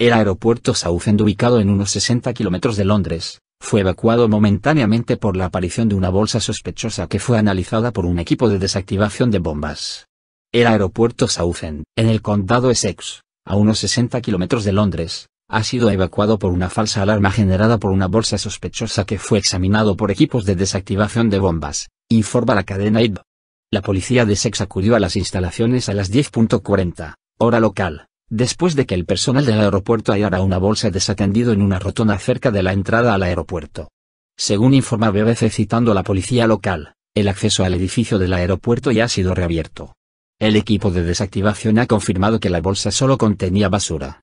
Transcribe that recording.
El aeropuerto Southend ubicado en unos 60 kilómetros de Londres, fue evacuado momentáneamente por la aparición de una bolsa sospechosa que fue analizada por un equipo de desactivación de bombas. El aeropuerto Southend, en el condado Essex, a unos 60 kilómetros de Londres, ha sido evacuado por una falsa alarma generada por una bolsa sospechosa que fue examinado por equipos de desactivación de bombas, informa la cadena IB. La policía de Essex acudió a las instalaciones a las 10.40, hora local, después de que el personal del aeropuerto hallara una bolsa desatendido en una rotonda cerca de la entrada al aeropuerto. Según informa BBC citando a la policía local, el acceso al edificio del aeropuerto ya ha sido reabierto. El equipo de desactivación ha confirmado que la bolsa solo contenía basura,